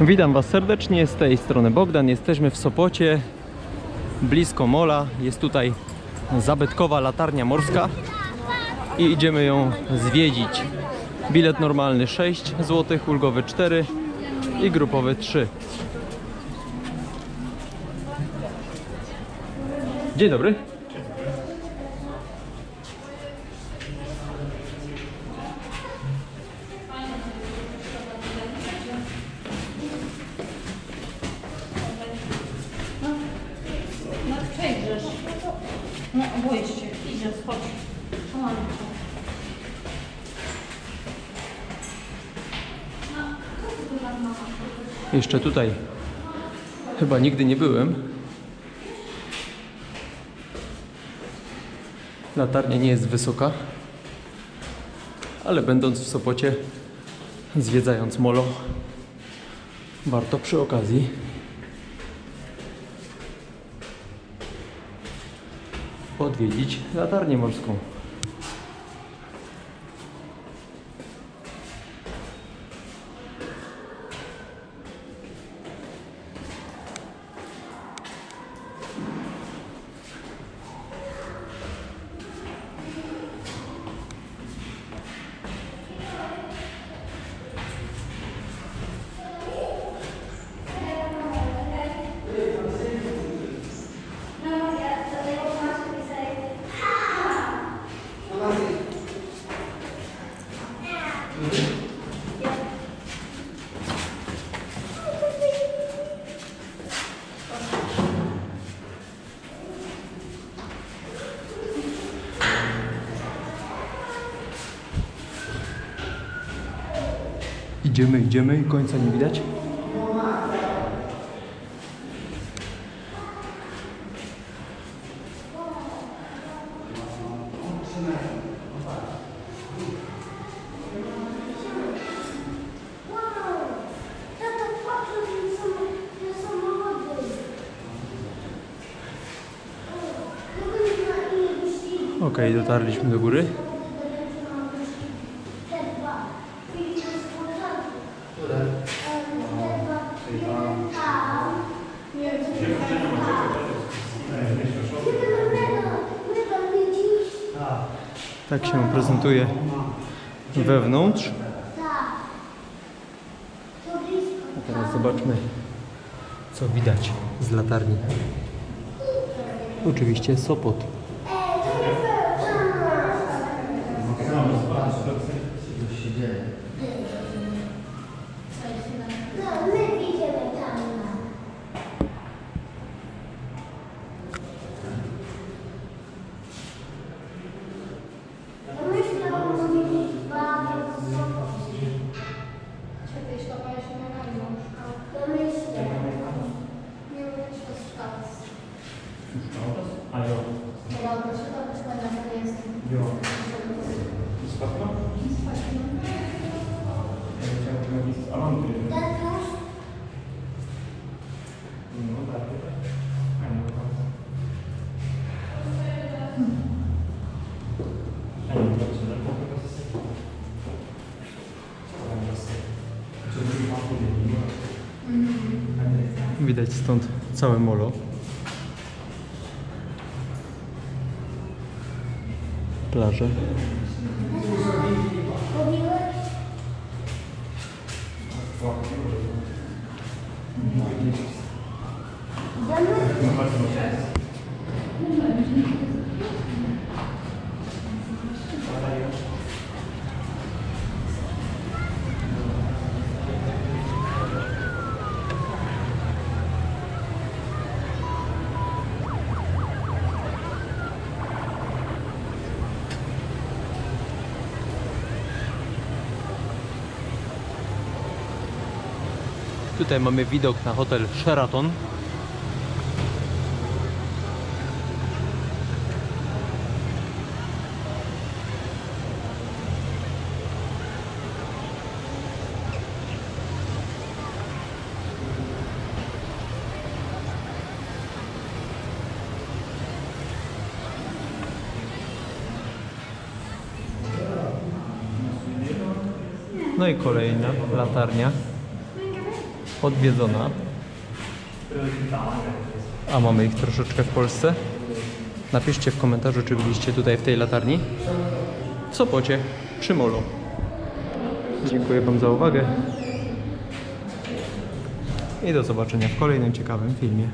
Witam Was serdecznie, z tej strony Bogdan. Jesteśmy w Sopocie, blisko Mola. Jest tutaj zabytkowa latarnia morska i idziemy ją zwiedzić. Bilet normalny 6 zł, ulgowy 4 i grupowy 3. Dzień dobry. No boisz się. Idzie. Jeszcze tutaj chyba nigdy nie byłem. Latarnia nie jest wysoka, ale będąc w Sopocie, zwiedzając molo, warto przy okazji odwiedzić latarnię morską. Idziemy, idziemy i końca nie widać. Okej, dotarliśmy do góry. Tak się prezentuje wewnątrz. A teraz zobaczmy, co widać z latarni. Oczywiście Sopot. Widać stąd całe molo. Plaże. mówiłeś? Idziemy? Tutaj mamy widok na hotel Sheraton. No i kolejna latarnia. Odwiedzona. A mamy ich troszeczkę w Polsce. Napiszcie w komentarzu, czy byliście tutaj w tej latarni. W Sopocie, przy molu. Dziękuję Wam za uwagę. I do zobaczenia w kolejnym ciekawym filmie.